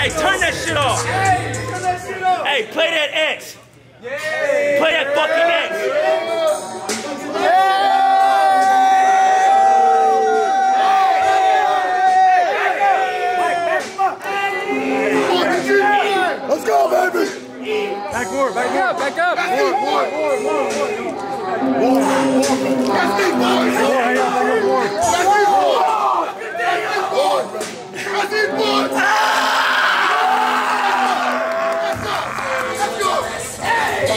Hey, turn that shit off. Hey, play that X. Play that fucking X. Let's go, baby! Back forward, back up, back up. More, more, more, more, more. More, more, more. That's me, boys! Hang hang on,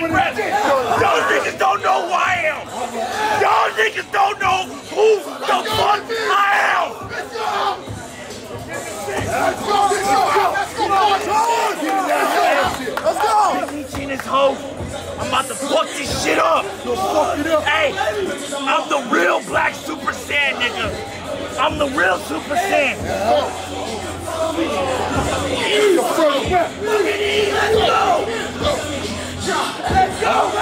my fucking rep. Y'all niggas don't know who I am. Y'all niggas don't know who the fuck I am. Let's go! Let's go, let's go! Let's go, let's go! Let's go! Teaching this hoe. I'm about to fuck this shit up. Fuck it up. Hey, I'm the real black Super Saiyan, nigga. I'm the real Super Saiyan. Rep. Let's go.